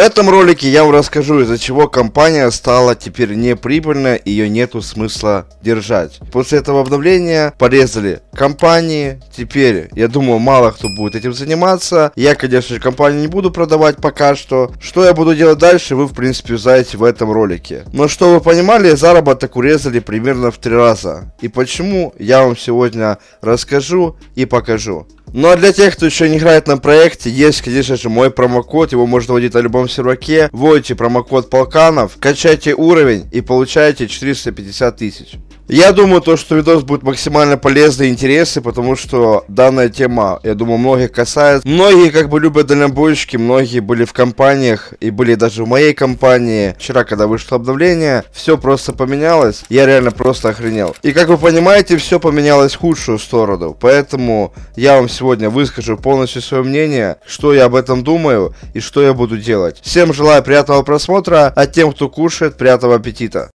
Этом ролике я вам расскажу, из-за чего компания стала теперь неприбыльной, ее нету смысла держать. После этого обновления порезали компании, теперь, я думаю, мало кто будет этим заниматься. Я, конечно же, компанию не буду продавать пока что. Что я буду делать дальше, вы, в принципе, узнаете в этом ролике. Но, что вы понимали, заработок урезали примерно в три раза. И почему, я вам сегодня расскажу и покажу. Ну а для тех, кто еще не играет на проекте, есть, конечно же, мой промокод, его можно вводить на любом серваке. Вводите промокод Полканов, качайте уровень и получаете 450 тысяч. Я думаю, то, что видос будет максимально полезный и интересный, потому что данная тема, я думаю, многих касается. Многие как бы любят дальнобойщики, многие были в компаниях и были даже в моей компании. Вчера, когда вышло обновление, все просто поменялось. Я реально просто охренел. И как вы понимаете, все поменялось в худшую сторону. Поэтому я вам сегодня выскажу полностью свое мнение, что я об этом думаю и что я буду делать. Всем желаю приятного просмотра, а тем, кто кушает, приятного аппетита.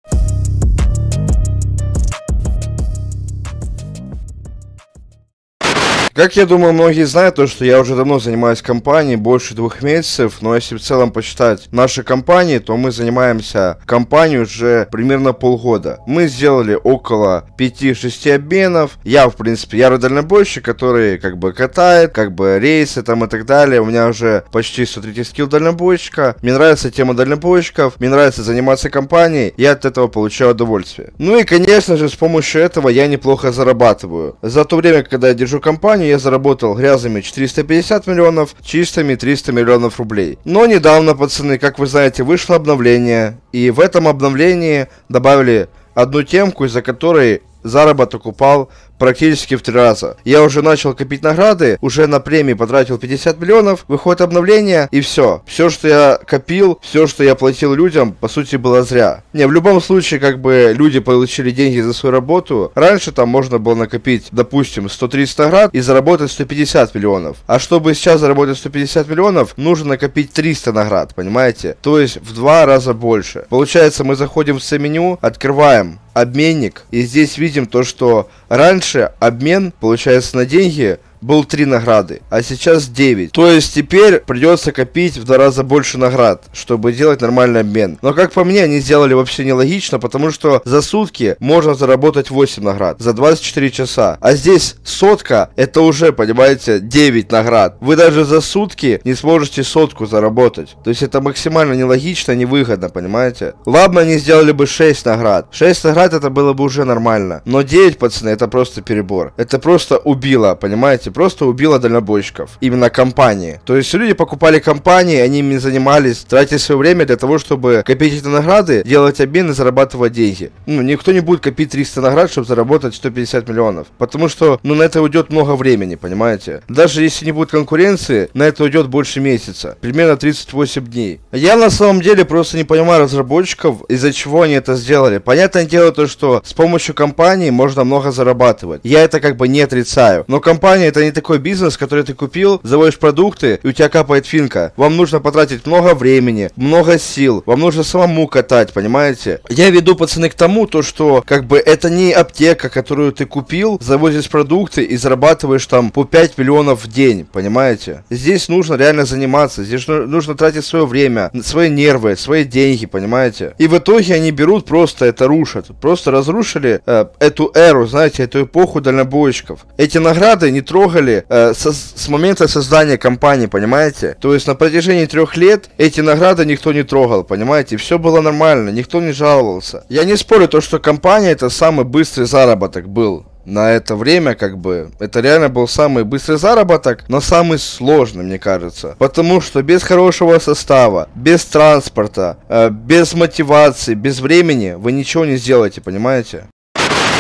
Как я думаю, многие знают то, что я уже давно занимаюсь компанией, больше двух месяцев, но если в целом посчитать наши компании, то мы занимаемся компанией уже примерно полгода. Мы сделали около 5-6 обменов. Я, в принципе, я дальнобойщик, который как бы катает, как бы рейсы там и так далее. У меня уже почти 103 скилл дальнобойщика. Мне нравится тема дальнобойщиков, мне нравится заниматься компанией, я от этого получаю удовольствие. Ну и, конечно же, с помощью этого я неплохо зарабатываю. За то время, когда я держу компанию, компанию я заработал грязными 450 миллионов, чистыми 300 миллионов рублей. Но недавно, пацаны, как вы знаете, вышло обновление, и в этом обновлении добавили одну темку, из-за которой заработок упал практически в три раза. Я уже начал копить награды, уже на премии потратил 50 миллионов, выходит обновление и все. Все, что я копил, все, что я платил людям, по сути было зря. Не, в любом случае, как бы люди получили деньги за свою работу. Раньше там можно было накопить, допустим, 130 наград и заработать 150 миллионов. А чтобы сейчас заработать 150 миллионов, нужно накопить 300 наград, понимаете? То есть в два раза больше. Получается, мы заходим в C-меню, открываем обменник. И здесь видим то, что раньше обмен, получается, на деньги был 3 награды, а сейчас 9. То есть теперь придется копить в два раза больше наград, чтобы делать нормальный обмен. Но как по мне, они сделали вообще нелогично, потому что за сутки можно заработать 8 наград, за 24 часа. А здесь сотка, это уже, понимаете, 9 наград. Вы даже за сутки не сможете сотку заработать. То есть это максимально нелогично, невыгодно, понимаете? Ладно, они сделали бы 6 наград. 6 наград это было бы уже нормально. Но 9, пацаны, это просто перебор. Это просто убило, понимаете? Просто убила дальнобойщиков. Именно компании. То есть люди покупали компании, они ими занимались, тратили свое время для того, чтобы копить эти награды, делать обмен и зарабатывать деньги. Ну, никто не будет копить 300 наград, чтобы заработать 150 миллионов. Потому что, ну, на это уйдет много времени, понимаете? Даже если не будет конкуренции, на это уйдет больше месяца. Примерно 38 дней. Я на самом деле просто не понимаю разработчиков, из-за чего они это сделали. Понятное дело то, что с помощью компании можно много зарабатывать. Я это как бы не отрицаю. Но компания это не такой бизнес, который ты купил, заводишь продукты, и у тебя капает финка. Вам нужно потратить много времени, много сил, вам нужно самому катать, понимаете? Я веду, пацаны, к тому, то, что, как бы, это не аптека, которую ты купил, завозишь продукты и зарабатываешь там по 5 миллионов в день, понимаете? Здесь нужно реально заниматься, здесь нужно тратить свое время, свои нервы, свои деньги, понимаете? И в итоге они берут просто это рушат, просто разрушили э, эту эру, знаете, эту эпоху дальнобойщиков. Эти награды не трогают трогали э, со, с момента создания компании, понимаете? То есть на протяжении трех лет эти награды никто не трогал, понимаете? Все было нормально, никто не жаловался. Я не спорю то, что компания это самый быстрый заработок был на это время, как бы, это реально был самый быстрый заработок, но самый сложный, мне кажется. Потому что без хорошего состава, без транспорта, э, без мотивации, без времени вы ничего не сделаете, понимаете?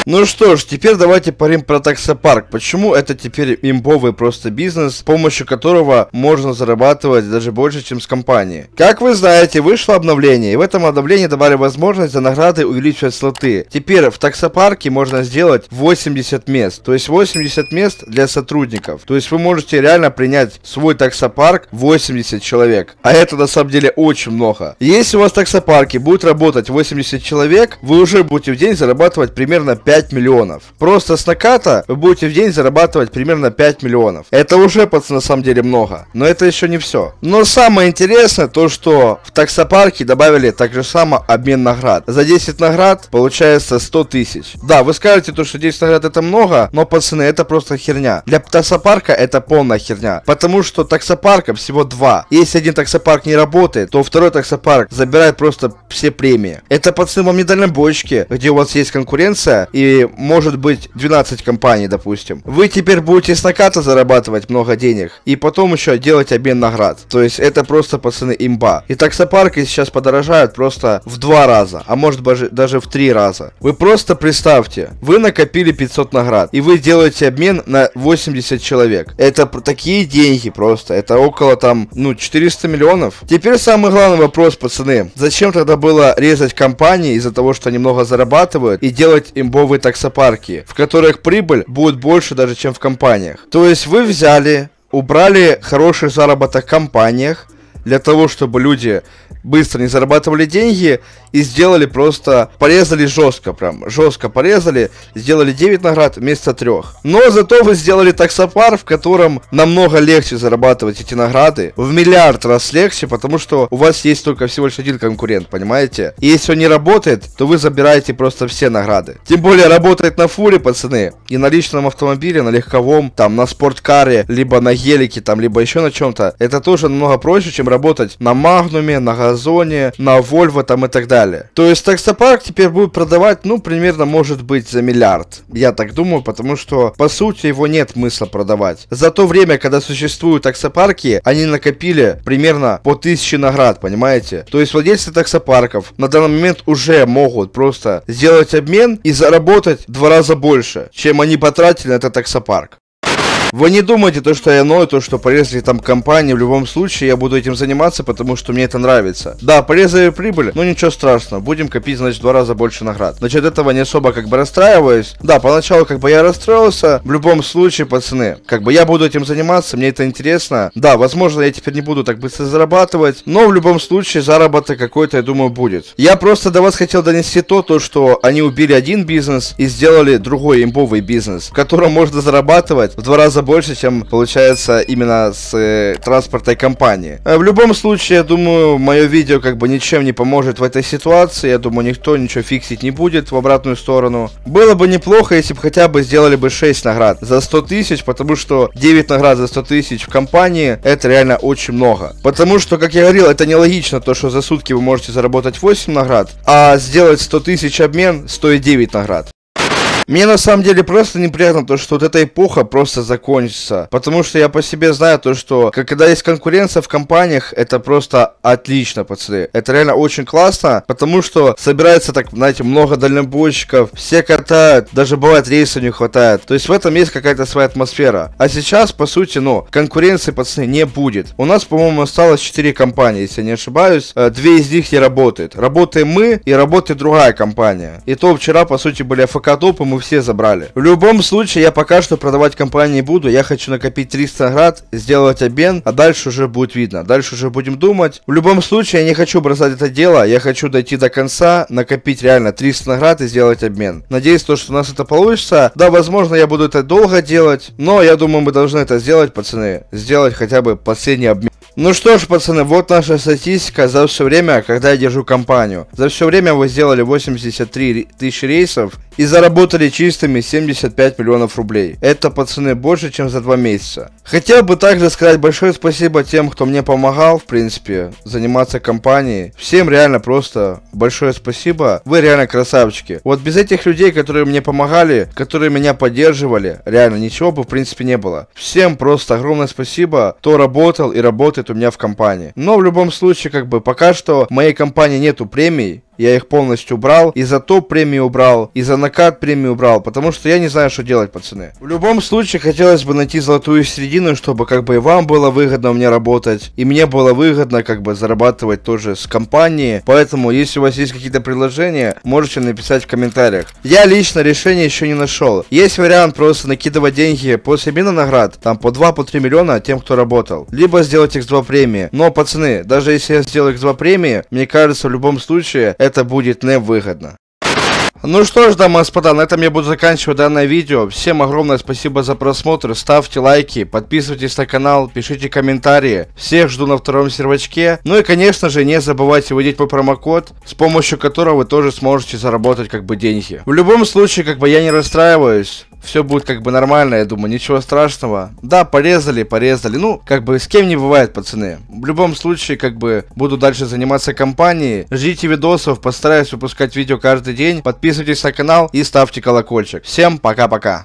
Ну что ж, теперь давайте поговорим про таксопарк. Почему это теперь имбовый просто бизнес, с помощью которого можно зарабатывать даже больше, чем с компании? Как вы знаете, вышло обновление, и в этом обновлении давали возможность за награды увеличивать слоты. Теперь в таксопарке можно сделать 80 мест, то есть 80 мест для сотрудников. То есть вы можете реально принять свой таксопарк 80 человек. А это на самом деле очень много. Если у вас в таксопарке будет работать 80 человек, вы уже будете в день зарабатывать примерно 5 5 миллионов. Просто с наката вы будете в день зарабатывать примерно 5 миллионов. Это уже, пацаны, на самом деле много. Но это еще не все. Но самое интересное то, что в таксопарке добавили так же само обмен наград. За 10 наград получается 100 тысяч. Да, вы скажете то, что 10 наград это много, но, пацаны, это просто херня. Для таксопарка это полная херня. Потому что таксопарка всего два. Если один таксопарк не работает, то второй таксопарк забирает просто все премии. Это, пацаны, вам не дальнобойщики, где у вас есть конкуренция и и может быть 12 компаний, допустим. Вы теперь будете с наката зарабатывать много денег и потом еще делать обмен наград. То есть это просто, пацаны, имба. И таксопарки сейчас подорожают просто в два раза, а может даже в три раза. Вы просто представьте, вы накопили 500 наград и вы делаете обмен на 80 человек. Это такие деньги просто, это около там, ну, 400 миллионов. Теперь самый главный вопрос, пацаны. Зачем тогда было резать компании из-за того, что они много зарабатывают и делать имбовые новые таксопарки, в которых прибыль будет больше даже, чем в компаниях. То есть вы взяли, убрали хороший заработок в компаниях, для того, чтобы люди быстро не зарабатывали деньги и сделали просто, порезали жестко прям, жестко порезали, сделали 9 наград вместо 3. Но зато вы сделали таксопар, в котором намного легче зарабатывать эти награды, в миллиард раз легче, потому что у вас есть только всего лишь один конкурент, понимаете? И если он не работает, то вы забираете просто все награды. Тем более работает на фуре, пацаны, и на личном автомобиле, на легковом, там, на спорткаре, либо на гелике, там, либо еще на чем-то, это тоже намного проще, чем работать на Магнуме, на Газоне, на Вольво там и так далее. То есть таксопарк теперь будет продавать, ну, примерно, может быть, за миллиард. Я так думаю, потому что, по сути, его нет смысла продавать. За то время, когда существуют таксопарки, они накопили примерно по тысяче наград, понимаете? То есть владельцы таксопарков на данный момент уже могут просто сделать обмен и заработать два раза больше, чем они потратили на этот таксопарк. Вы не думайте то, что я ною, то, что порезали там компании, в любом случае я буду этим заниматься, потому что мне это нравится. Да, порезали прибыль, но ничего страшного, будем копить, значит, в два раза больше наград. Значит, этого не особо как бы расстраиваюсь. Да, поначалу как бы я расстроился, в любом случае, пацаны, как бы я буду этим заниматься, мне это интересно. Да, возможно, я теперь не буду так быстро зарабатывать, но в любом случае заработок какой-то, я думаю, будет. Я просто до вас хотел донести то, то, что они убили один бизнес и сделали другой имбовый бизнес, в котором можно зарабатывать в два раза больше, чем получается именно с э, транспортной компанией. Э, в любом случае, я думаю, мое видео как бы ничем не поможет в этой ситуации. Я думаю, никто ничего фиксить не будет в обратную сторону. Было бы неплохо, если бы хотя бы сделали бы 6 наград за 100 тысяч, потому что 9 наград за 100 тысяч в компании это реально очень много. Потому что, как я говорил, это нелогично, то, что за сутки вы можете заработать 8 наград, а сделать 100 тысяч обмен стоит 9 наград. Мне на самом деле просто неприятно то, что вот эта эпоха просто закончится. Потому что я по себе знаю то, что когда есть конкуренция в компаниях, это просто отлично, пацаны. Это реально очень классно, потому что собирается так, знаете, много дальнобойщиков, все катают, даже бывает рейсов не хватает. То есть в этом есть какая-то своя атмосфера. А сейчас, по сути, ну, конкуренции, пацаны, не будет. У нас, по-моему, осталось 4 компании, если я не ошибаюсь. Э, две из них не работают. Работаем мы и работает другая компания. И то вчера, по сути, были АФК мы все забрали. В любом случае, я пока что продавать компании буду. Я хочу накопить 300 наград, сделать обмен, а дальше уже будет видно. Дальше уже будем думать. В любом случае, я не хочу бросать это дело. Я хочу дойти до конца, накопить реально 300 наград и сделать обмен. Надеюсь, то, что у нас это получится. Да, возможно, я буду это долго делать, но я думаю, мы должны это сделать, пацаны. Сделать хотя бы последний обмен. Ну что ж, пацаны, вот наша статистика за все время, когда я держу компанию. За все время вы сделали 83 тысячи рейсов и заработали чистыми 75 миллионов рублей. Это, пацаны, больше, чем за два месяца. Хотел бы также сказать большое спасибо тем, кто мне помогал, в принципе, заниматься компанией. Всем реально просто большое спасибо. Вы реально красавчики. Вот без этих людей, которые мне помогали, которые меня поддерживали, реально ничего бы в принципе не было. Всем просто огромное спасибо, кто работал и работает у меня в компании. Но в любом случае, как бы, пока что в моей компании нету премий, Я их полностью убрал. И за топ премию убрал. И за накат премию убрал. Потому что я не знаю, что делать, пацаны. В любом случае, хотелось бы найти золотую середину, чтобы как бы и вам было выгодно у меня работать. И мне было выгодно как бы зарабатывать тоже с компании. Поэтому, если у вас есть какие-то предложения, можете написать в комментариях. Я лично решение еще не нашел. Есть вариант просто накидывать деньги после мина наград. Там по 2-3 миллиона тем, кто работал. Либо сделать x2 премии. Но, пацаны, даже если я сделаю x2 премии, мне кажется, в любом случае, это будет невыгодно. Ну что ж, дамы и господа, на этом я буду заканчивать данное видео. Всем огромное спасибо за просмотр, ставьте лайки, подписывайтесь на канал, пишите комментарии. Всех жду на втором сервачке. Ну и конечно же, не забывайте вводить мой промокод, с помощью которого вы тоже сможете заработать как бы деньги. В любом случае, как бы я не расстраиваюсь все будет как бы нормально, я думаю, ничего страшного. Да, порезали, порезали. Ну, как бы с кем не бывает, пацаны. В любом случае, как бы буду дальше заниматься компанией. Ждите видосов, постараюсь выпускать видео каждый день. Подписывайтесь на канал и ставьте колокольчик. Всем пока-пока.